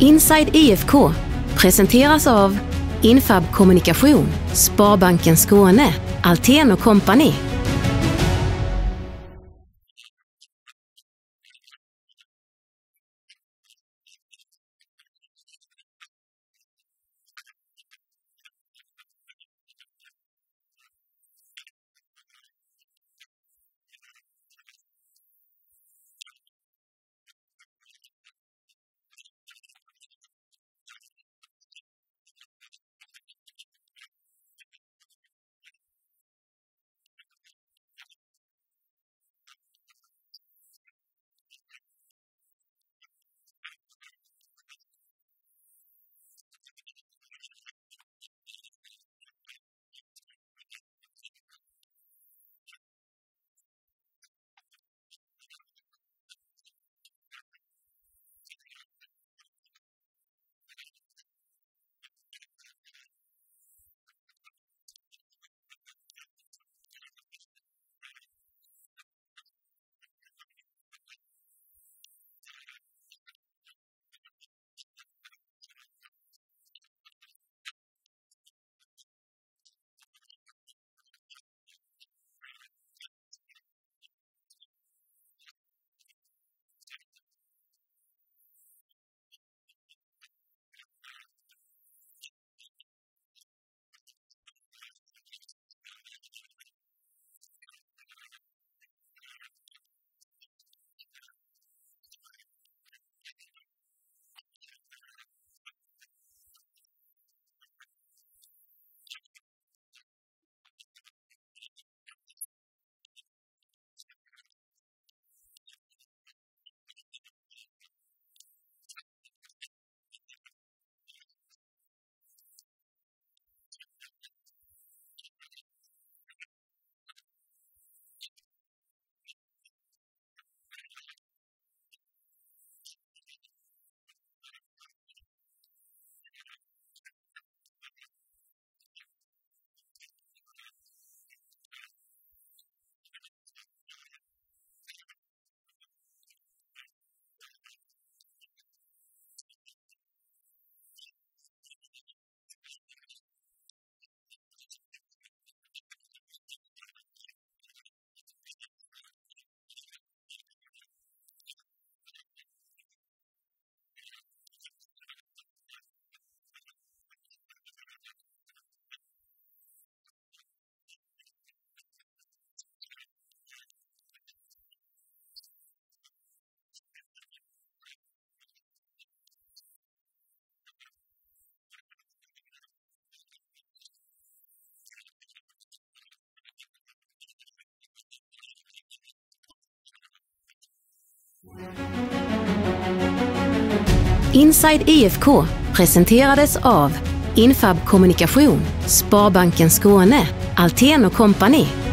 Inside IFK presenteras av Infab Kommunikation, Sparbanken Skåne, Altén Company. Inside IFK presenterades av Infab Kommunikation, Sparbanken Skåne, Altén Company.